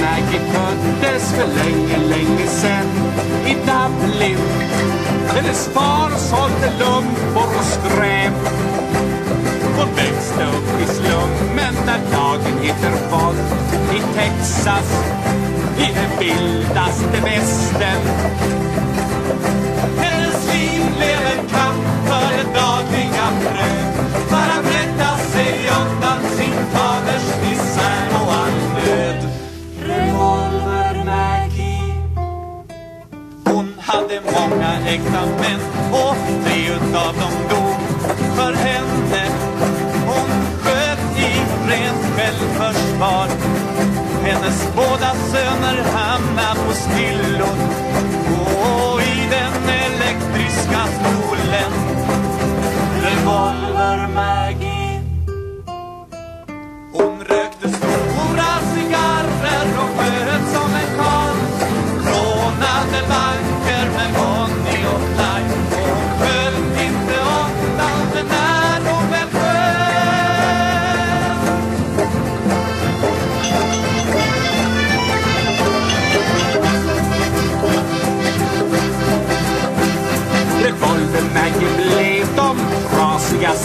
Maggie föddes för länge, länge sen i Dublin. Hennes far sålde lumpor och skräp. Hon växte upp i slummen där dagen heter våld i Texas, i den vildaste västern. Hade många äkta män och tre utav dem dog för henne. Hon sköt i rent självförsvar. Hennes båda söner hamnade på stillon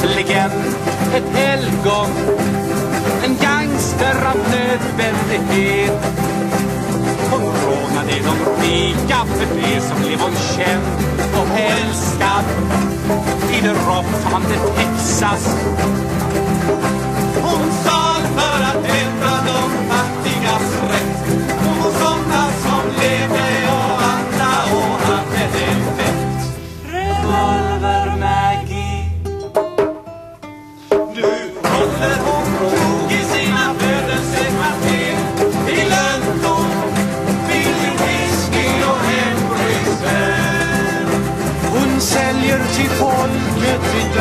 äntligen legend Ett helgon en gangster av nödvändighet. Hon rånade de rika för det som blev hon känd och älskad. I det roffande Texas. du Moster hon drog i sina födelsekvarter I London, billig whisky och hembränd Hon säljer till folket i